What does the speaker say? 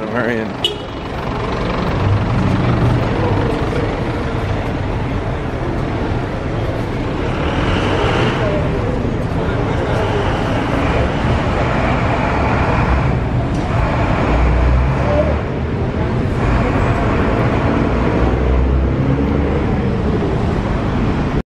American